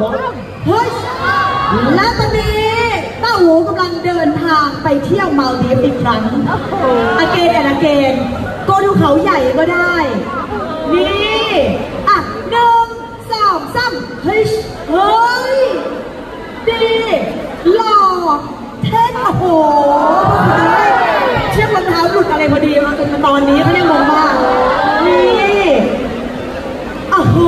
ผมเฮ้ยและตอนนี้ต้าหูกำลังเดินทางไปเที่ยวมาลดีฟอีกครั้งอาเกนแอนอาเกนโกดูเขาใหญ่ก็ได้ นี่อะหนึ่งสองสามเฮ้ยเฮ้ยดีหล่อเท่โอ้โหเชือกรองเท้าหลุดอะไรพอดีมาจนตอนนี้เขายังงงมากนี่โอ้โห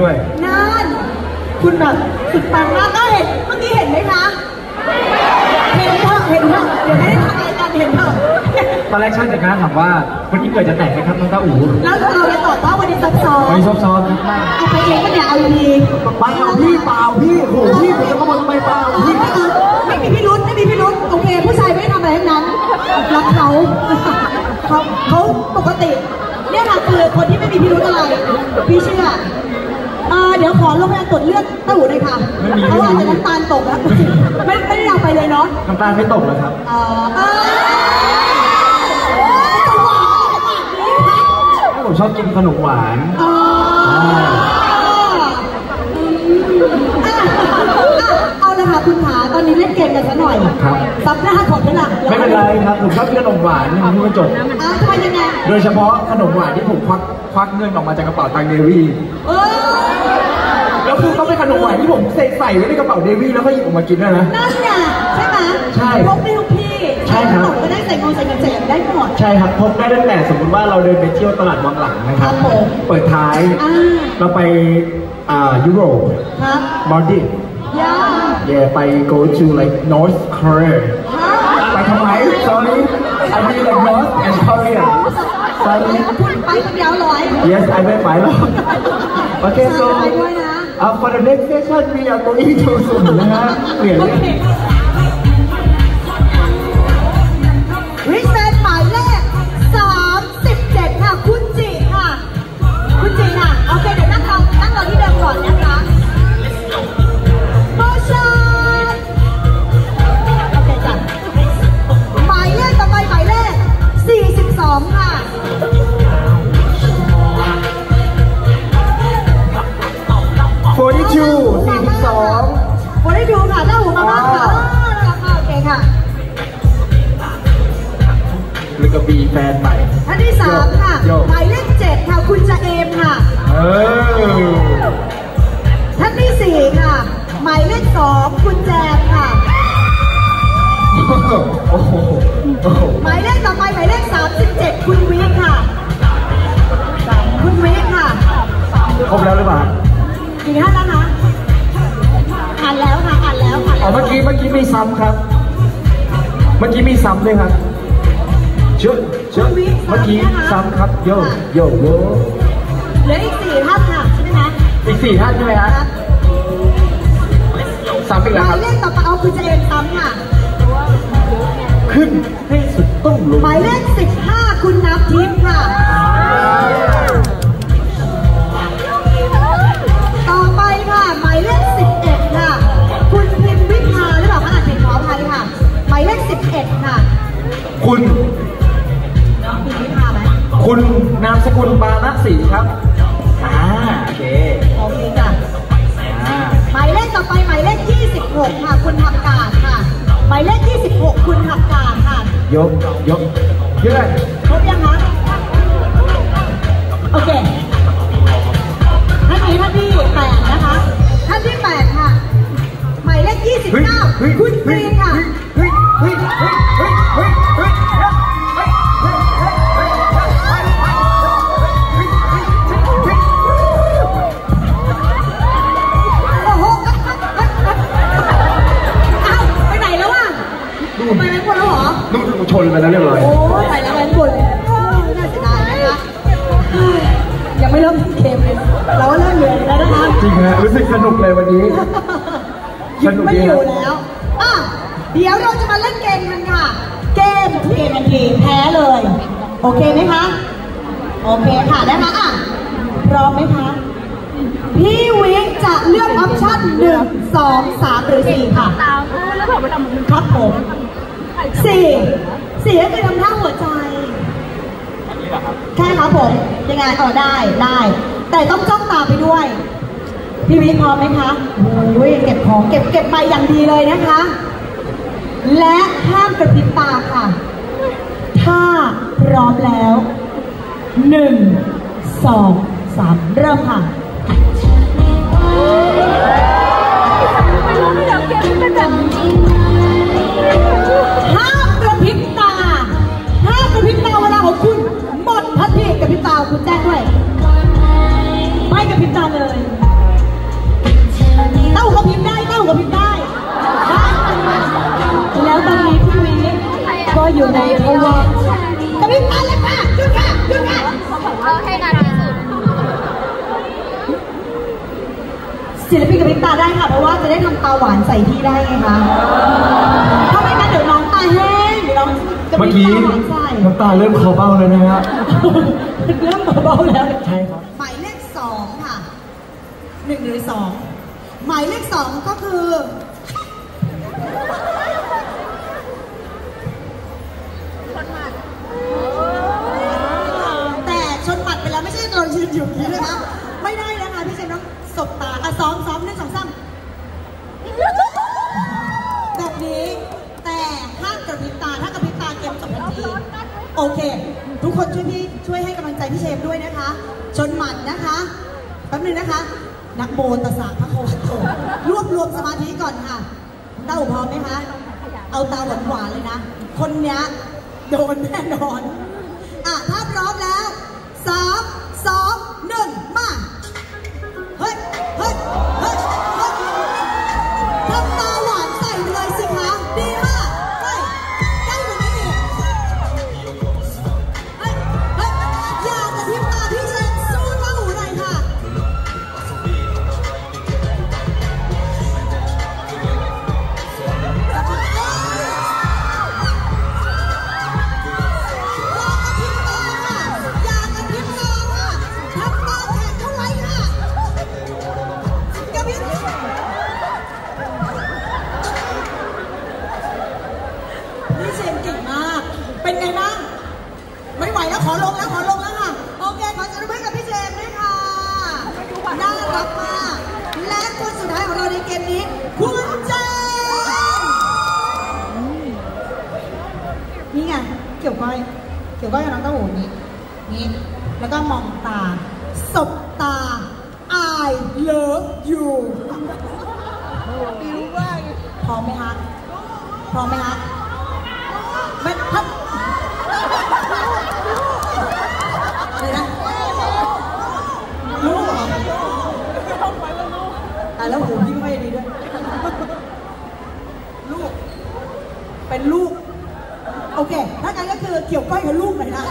ด้วย นั่น คุณแบบสุดปังมากก็เห็นเมื่อกี้เห็นไหมคะ เห็นเถอะเห็นเถอะเดี๋ยวไม่ได้ทำอะไรกันเห็นเถอะตอนแรกช่างแต่งหน้าถามว่าวันนี้เกิดจะแต่งไหมครับน้องตาอู๋แล้วเราจะตอบว่าวันนี้ซับซ้อนวันนี้ซอฟๆนะครับเอาไปเองก็เนี่ยเอาดีๆเปล่าพี่เปล่าพี่โหพี่ผมจะเข้ามาทำไมเปล่าพี่ไม่มีพิรุษไม่มีพิรุษโอเค ผู้ชายไม่ได้ทำอะไรทั้งนั้นรักเขาเขาเขาปกติ เนี่ยค่ะคือคนที่ไม่มีพิรุษอะไร พี่เชื่อ เอ่อเดี๋ยวขอลงไปตรวจเลือดเต้าหูเลยค่ะ เพราะว่าจะน้ำตาลตกแล้วไม่ไม่ได้เอาไปเลยเนาะ น้ำตาลไม่ตกแล้วครับเอ่อเออจะหวานขนาดนี้คะผมชอบกินขนมหวานอ๋ออะเอาละค่ะคุณขาตอนนี้เล่นเกมกันซะหน่อยครับซับหน้าขอดด้วยล่ะไม่เป็นไรครับผมชอบกินขนมหวานนะครับที่มันจดอ้าวทำไมยังไงโดยเฉพาะขนมหวานที่ผมควักควักเงินออกมาจากกระเป๋าตังค์เดวี่เออ แล้วคือเขาเป็นขนมหวานที่ผมใส่ใส่ไว้ในกระเป๋าเดวี่แล้วก็หยิบออกมากินด้วยนะ นั่นไงใช่ไหมใช่พกได้ทุกที่ใช่ครับขนมก็ได้ใส่เงินใส่เงินใส่อย่างได้หมด ใช่ครับพบได้ตั้งแต่สมมติว่าเราเดินไปเที่ยวตลาดวังหลังนะครับ ครับผมเปิดท้าย อ่า เราไปอ่ายุโรปครับมอลดิฟย่าเย่ไป go to like North Korea ฮะไปทำไม sorry I mean like North and Korea เฮ้ sorry ยคุณไปคนเดียวร้อย yes I ไม่ไปหรอกโอเค so ไปด้วยนะ uh, for the next session we are going to สุ่ม ฟนใหม่ท่านที่สามค่ะโยหมายเลขเจ็ดค่ะคุณจะเอมค่ะเออท่านที่สี่ค่ะหมายเลขสองคุณแจมค่ะโอ้โหโอ้โหโอ้โหหมายเลขต่อไปหมายเลขสามสิบเจ็ดคุณวิทย์ค่ะ คุณวิทย์ค่ะครบแล้วหรือเปล่ากี่ท่านแล้วนะอ่านแล้วค่ะอ่านแล้วอ่านอ๋อแล้วเมื่อกี้เมื่อกี้มีซ้ำครับ เมื่อกี้มีซ้ำด้วยครับเชื่อเชื่อเมื่อกี้ซ้ำครับโยโยโยเหลืออีกสี่ท่านค่ะใช่ไหมคะอีกสี่ท่านใช่ไหมฮะครับซ้ำอีกหแล้วมาครัยบเลขต่อไปเอาคุณจะเอมซ้ำค่ะ ขึ้นให้สุดต้องลง หมายเลขสิบห้าคุณนับทิพย์ค่ะ ต่อไปค่ะ หมายเลขสิบเอ็ดค่ะ คุณพิมพ์วิภาหรือเปล่าคะอ่านผิดขออภัยค่ะ หมายเลขสิบเอ็ดค่ะ คุณ คุณนามสกุลบานักศรีครับ อ่าโอเคโอเคจ้ะหมายเลขต่อไปหมายเลขที่16ค่ะ คุณทักการค่ะ หมายเลขที่16คุณทักการค่ะ ยก ยกเยอะครบยังคะโอเคท่านนี้ท่านที่แปดนะคะ ท่านที่แปดค่ะ หมายเลข29คุณกรีนค่ะ ไปไหนคนแล้วเหรอนู่นชนไปแล้วเรียบร้อยโอ้ยไปแล้วแบงค์คนน่าเสียดายนะคะเฮ้ยยังไม่เริ่มเกมเลยเราก็เริ่มเหนื่อยแล้วนะคะจริงฮะรู้สึกสนุกเลยวันนี้หยุดไม่อยู่แล้วอะเดี๋ยวเราจะมาเล่นเกมกันค่ะ เกมเกมนาทีแพ้เลย โอเคไหมคะโอเคค่ะนะคะอะพร้อมไหมคะพี่วิกจะเลือกออปชั่นหนึ่งสองสามหรือสี่ค่ะตามเออแล้วผมไปทำมันครับผม สี่สี่ก็คือทำท่าหัวใจแค่ครับผมยังไงเออได้ได้ แต่ต้องจ้องตาไปด้วยพี่วิพร้อมไหมคะโอ้ยเก็บของเก็บเก็บไปอย่างดีเลยนะคะ และห้ามกระพริบตาค่ะ ถ้าพร้อมแล้วหนึ่งสองสามเริ่มค่ะ คุณแจ้งด้วย ไม่กระพริบตาเลย เต้ากระพริบได้ เต้ากระพริบได้ได้ แล้วตอนนี้พี่วิก็อยู่ในภาวะกระพริบตาเลยค่ะหยุดค่ะหยุดค่ะเอาให้นานที่สุดศิลปินกระพริบตาได้ค่ะ เพราะว่าจะได้ทำตาหวานใส่พี่ได้ไงคะ ถ้าไม่งั้นเดี๋ยวน้องตาแห้งเดี๋ยวน้องกระพเมื่ริอบกี้ตาหวา นใส่น้ำตาเริ่มคอเบ้าเลยนะฮะเริ่มเบาๆแล้ว ใช่ครับ หมายเลขสองค่ะ หนึ่งหรือสอง หมายเลขสองก็คือแต่ชนหมัดไปแล้วไม่ใช่เรายืนอยู่อย่างนี้นะคะ ไม่ได้นะคะพี่เจมส์ต้องสบตาอะซ้อมซ้อมหนึ่งสองสาม โอเค ทุกคนช่วยพี่ช่วยให้กำลังใจพี่เชมด้วยนะคะ ชนหมัดนะคะแป๊บนึงนะคะ นักโมตัสสะพระโคโตรวบรวมสมาธิก่อนค่ะ เต้าพร้อมไหมคะ เอาตาหวานหวานๆเลยนะ คนเนี้ยโดนแน่นอน อะ ถ้าพร้อมแล้วสามสองหนึ่งมา เฮ้ย กี่ยวก้อยเกี่ยวก้อยกับน้องเต้าหูนี้นี่แล้วก็มองตา สบตา I love you พร้อมไหมคะพร้อมไหมคะไม่ถ้าอะไรนะลูกเหรออ่แล้วหูพี่ไม่ดีด้วย ลูก เป็นลูก โอเค ถ้างั้นก็คือเกี่ยวก้อยกับลูกหน่อยนะ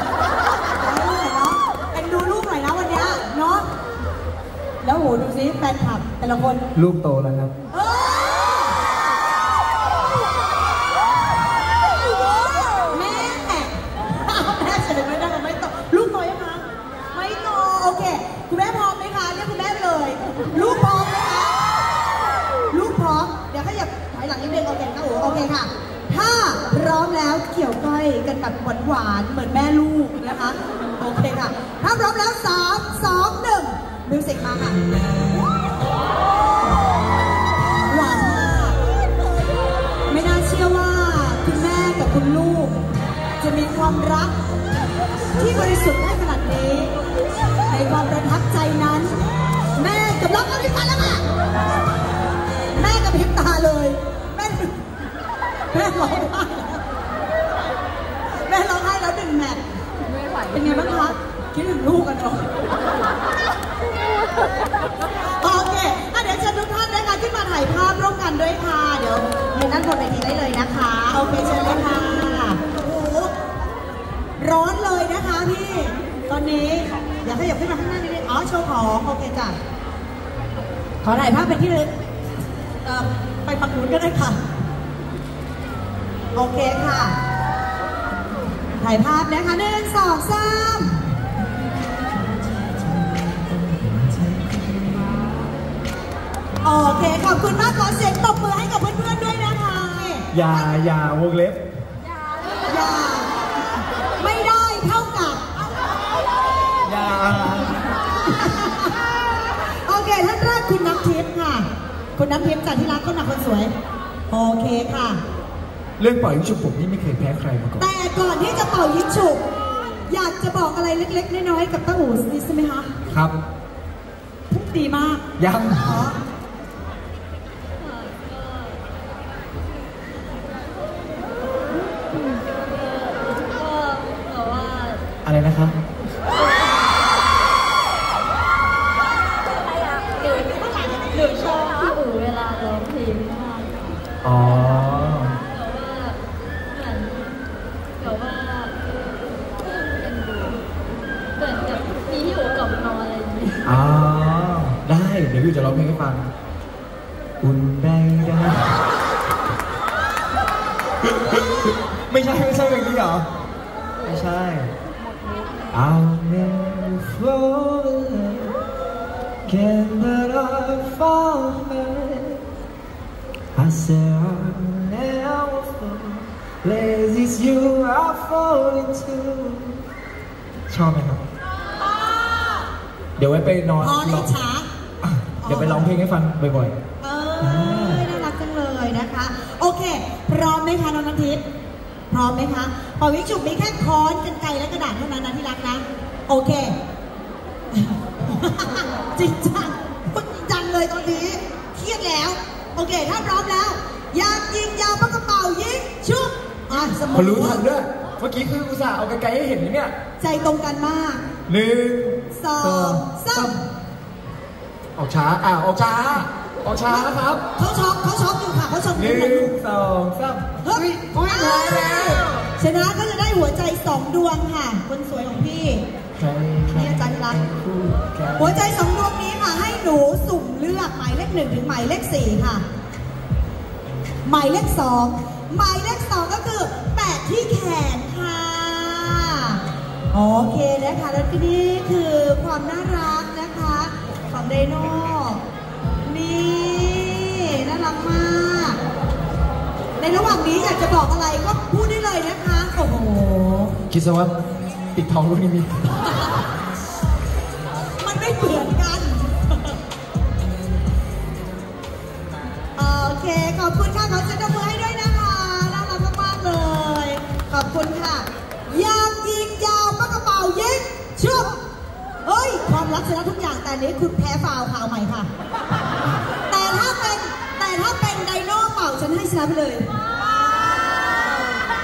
ลูกหน่อยเนาะเป็นดูลูกหน่อยนะวันเนี้ยเนาะ แล้วโหดูซิแฟนคลับแต่ละคน ลูกโตแล้วครับ ไหว้กันแบบหวานๆเหมือนแม่ลูกนะคะ โอเคค่ะ ถ้าพร้อมแล้วสามสองหนึ่งมิวสิกมาค่ะหวานมากไม่น่าเชื่อว่าคุณแม่กับคุณลูก จะมีความรัก ที่บริสุทธิ์ได้ขนาดนี้ ในความประทับใจนั้น แม่กับร้องเอาดิฟันแล้วค่ะ แม่กับพิบตาเลย แม่แม่ร้องไห้แม่ร้องไห้แล้วหนึ่งแมท ไม่ไหว เป็นไงบ้างคะคิดถึงลูกกันเนาะโอเคอะเดี๋ยวเชิญทุกท่านนะคะขึ้นมาถ่ายภาพร่วมกันด้วยค่ะ เดี๋ยวยืนด้านบนเวทีได้เลยนะคะ โอเคเชิญเลยค่ะโอ้โหร้อนเลยนะคะพี่ ตอนนี้อยากให้ยากขึ้นมาข้างหน้านิดนึงอ๋อโชว์ของโอเคจ้ะ ขอถ่ายภาพเป็นที่ระลึกเอ่อไปฝั่งนู้นก็ได้ค่ะ โอเคค่ะ ถ่ายภาพนะคะหนึ่งสองสามโอเค ขอบคุณมากขอเสียงตบมือให้กับเพื่อนๆด้วยนะคะอย่าอย่าวงเล็บ อย่าไม่ได้เท่ากับ อย่าโอเคท่านแรกคุณน้ำทิพย์ค่ะ คุณน้ำทิพย์จากที่รักคนหนักคนสวย โอเคค่ะ เรื่องปล่อยยิงฉุบผมนี่ไม่เคยแพ้ใครมาก่อน แต่ก่อนที่จะเป่ายิงฉุบอยากจะบอกอะไรเล็ก ๆ น้อยๆกับตั้งหูนิดใช่ไหมคะ ครับพูดดีมาก ยัง จะร้องเพลงให้ฟัง อุ่นได้ได้ไม่ใช่ไม่ใช่เพลงนี้เหรอ ไม่ใช่ I'll never fall in love Can but I fall in love I said I'll never fall Lazy is you I fall into ชอบไหมครับ เดี๋ยวไว้ไปนอนพอได้รอช้า เดี๋ยวไปร้องเพลงให้ฟังบ่อยเออน่ารักจังเลยนะคะ โอเค พร้อมไหมคะน้องน้ำทิพย์พร้อมไหมคะเป่าวิงฉุบมีแค่ค้อนกันไกรและกระดาษเท่านั้นนะที่รักนะ โอเค จริงจังพูดจริงจังเลยตอนนี้เครียดแล้ว โอเค ถ้าพร้อมแล้ว อยากยิงยาวปากกระเป๋ายิงชุบอะสมๆมพอติรู้ทันด้วย เมื่อกี้คืออุตส่าห์เอาไกลๆให้เห็นนะเนี่ยใจตรงกันมากหนึ่งสองสาม ออกช้า อ่าออกช้า ออกช้าครับเขาช็อกเขาช็อกอยู่ค่ะเขาช็อกหอยู่นึ่ค่ะงสองสามเฮ้ยอุ้ยแพ้แล้วชนะก็จะได้หัวใจสองดวงค่ะ คนสวยของพี่ ใครใครนี่อาจารย์รัก คู่แข่งหัวใจสองดวงนี้ค่ะ ให้หนูสุ่มเลือกหมายเลขหนึ่งถึงหมายเลขสี่ค่ะ หมายเลขสองหมายเลขสองก็คือแปะที่แขนค่ะ โอเคนะคะ แล้วก็นี่คือความน่ารักนะคะของ ไดโน่นี่น่ารักมาก ในระหว่างนี้อยากจะบอกอะไรก็พูดได้เลยนะคะ โอ้โห คิดซะว่าปิดทองลูกนี้มีมันไม่เหมือนกัน โอเคขอบคุณค่ะขอเสียงตบมือให้ด้วยนะคะน่ารักมากๆเลย ขอบคุณค่ะยางยิงยาวปากกระเป๋ายิงชุบเฮ้ย ความรักชนะทุกอย่างแต่อันนี้คุณ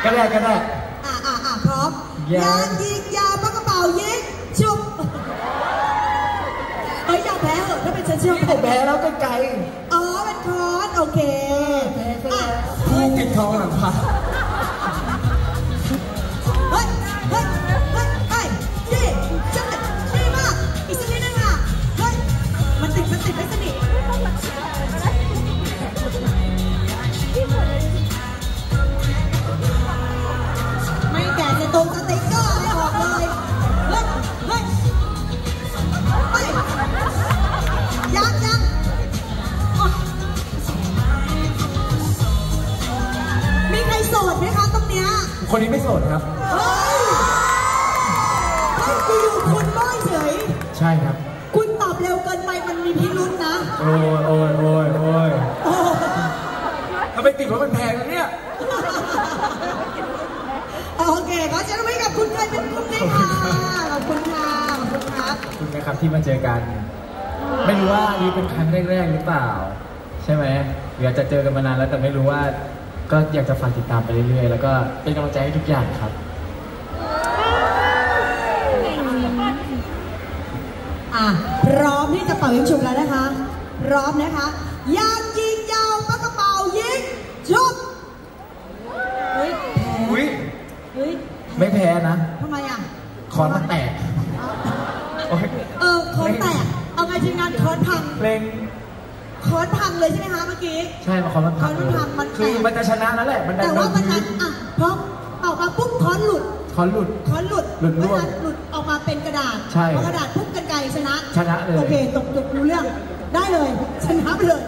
ก็ได้ก็ได้อะอะอะพร้อมยางยางยิงยาวปากกระเป๋ายิงชุบเฮ้ยอย่าแพ้เหอะถ้าเป็นฉันเชื่อนี่ผมแพ้แล้วไกลอ๋อเป็นคอร์สโอเคอะๆคู่ปิดทองหลังพระ ใช่ครับ คุณตอบเร็วเกินไปมันมีพิรุษนะ โอ้ยโอ้ยโอ้ยโอ้ยโอ้ถ้าไปติดรถมันแพงนะเนี่ยโโอเคขอเชิญไว้กับคุณเคยเป็นคุณด้วยค่ะขอบคุณค่ะขอบคุณครับขอบคุณนะครับที่มาเจอกัน ไม่รู้ว่านี่เป็นครั้งแรกๆหรือเปล่า ใช่ไหมหรืออาจจะเจอกันมานานแล้วแต่ไม่รู้ว่า ก็อยากจะฝากติดตามไปเรื่อยๆ แล้วก็เป็นกำลังใจให้ทุกอย่างครับ อะพร้อมที่จะเป่ายิงฉุบแล้วนะคะ พร้อมนะคะยางยิงยาวปากกระเป๋ายิงฉุบเฮ้ยแพ้อุ้ยเฮ้ยไม่แพ้นะทำไมอะคอนมันแตกโอ้ยเออคอนแตกเอาไงทีมงานคอนพังเพลงคอนพังเลยใช่ไหมคะเมื่อกี้ใช่คอนมันพังคอนมันพังมันแตกคือมันจะชนะนั่นแหละมันดัแต่นว่ามันพื้นั้นอะพอเป่ามาปุ๊บคอนหลุดคอนหลุดคอนหลุดหลุดร่วงเพราะฉะนั้นหลุดออกมาเป็นกระดาษใช่พอกระดาษปุ๊บกันไกร ชนะ ชนะเลย โอเค ตกตกรู้เรื่อง ได้เลย ชนะไปเลย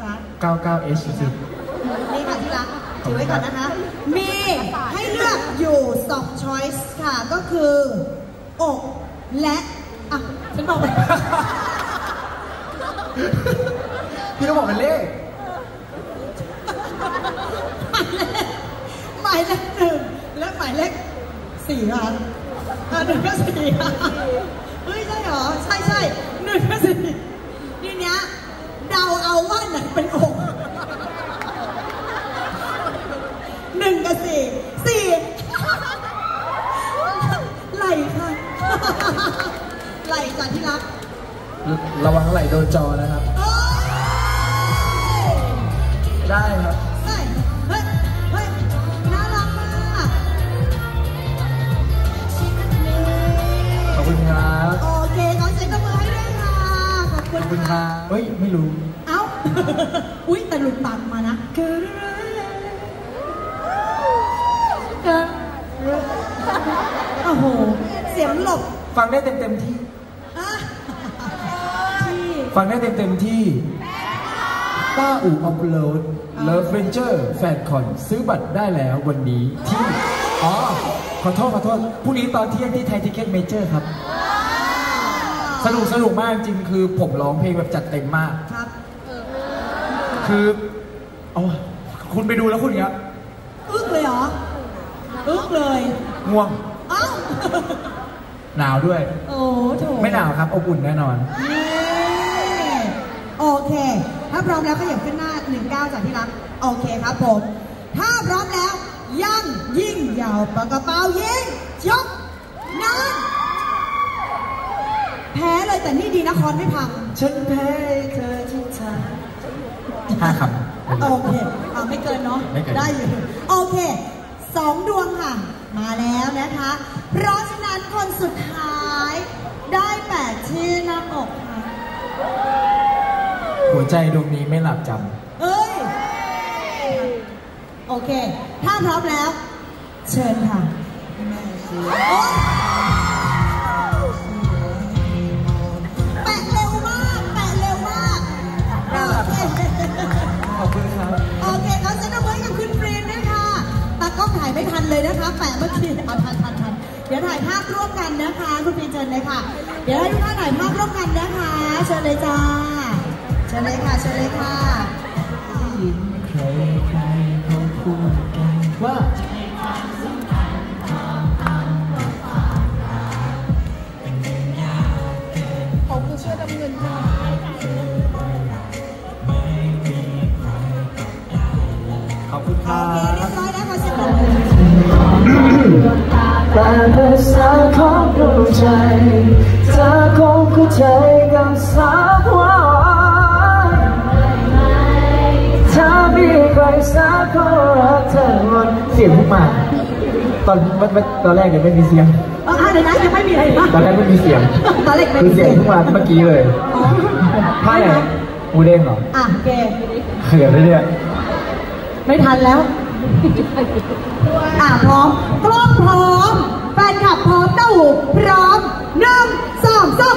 จ้า99 H สินี่ค่ะที่รักถือไว้ก่อนนะคะ มีให้เลือกอยู่2 choice ค่ะ ก็คือ อกและอะฉันบอกไปพี่ต้องบอกเป็นเลขหมายเลขหนึ่งและหมายเลขสี่ค่ะอะหนึ่งก็สี่ค่ะเฮ้ย ใช่เหรอ ใช่ ใช่หนึ่งก็สี่ทีเนี้ยเดาเอาว่าไหนเป็นอกหนึ่งกับสี่สี่ไหลค่ะไหลจ้ะที่รัก ระวังไหลโดนจอนะครับเอ้ยได้ครับเฮ้ยเฮ้ย คุขณอบคุณคค่ะรับเฮ้ย ไม่รู้ เอ้า อุ้ยแต่หลุดปากมานะโอ้โห เสียงหลบ ฟังได้เต็มเต็มๆที่อะที่ ฟังได้เต็มเต็มๆที่ต้าอู่อัพโหลด Love Ranger แฟนคอนซื้อบัตรได้แล้ววันนี้ที่ อ๋อ ขอโทษ ขอโทษพรุ่งนี้ตอนเที่ยงที่ไทยทิเก็ตเมเจอร์ครับ สนุกสนุกมากจริงคือผมร้องเพลงแบบจัดเต็มมาก ครับ คืออ๋อคุณไปดูแล้วคุณเนี้ยอึ๊กเลยเหรอ อึ๊กเลย ง่วงเอ้าหนาวด้วย โอ้โถไม่หนาวครับอบอุ่นแน่นอนนี่โอเค ถ้าพร้อมแล้วก็อย่าขึ้นหน้าหนึ่งเก้าจากที่รัก โอเคครับผม ถ้าพร้อมแล้ว ยังยิ่งยาวปากกระเป๋ายิงยกนั้น แพ้เลยแต่นี่ดีนะคอนไม่พัง ฉันแพ้เธอที่ทางห้าคำโอเคอ่าไม่เกินเนาะไม่เกินได้อยู่โอเคสองดวงค่ะ มาแล้วนะคะ เพราะฉะนั้นคนสุดท้ายได้แปดที่หน้าอกค่ะ หัวใจดวงนี้ไม่หลับจเอ้ย โอเค ถ้าพร้อมแล้ว เชิญค่ะากล้องถ่ายไม่ทันเลยนะคะแปะเมื่อกี้เอาทันทันทันเดี๋ยวถ่ายภาพร่วมกันนะคะคุณฟรีนเชิญเลยค่ะ เดี๋ยวให้ทุกท่านถ่ายภาพร่วมกันนะคะ เชิญเลยจ้า เชิญเลยค่ะ เชิญเลยค่ะใครใครเขาพูดกันว่าเขาคือเสื้อดำเงินใช่ไหมขอบคุณคโอรัเคเรียบบร้อย แล้วค่ะเสียงปรบมือแต่ภาษาของดวงใจเธอคงเข้าใจกับสักวันถ้ามีใครสักคนรักเธอหมดเสียงขึ้นมาตอนตอนแรกยังไม่มีเสียงเออเดี๋ยวนะยังไม่มีอะไรบ้างตอนแรกไม่มีเสียงตอนแรกไม่คืมีอเสียงเพิ่งมาเมื่อกี้เลยอ๋อท่าไหนหมูเด้งเหรออะโอเคเขินเลยเนี่ยไม่ทันแล้ว อะพร้อมกล้องพร้อมแฟนคลับพร้อมเต้าหูพร้อมหนึ่งสองสาม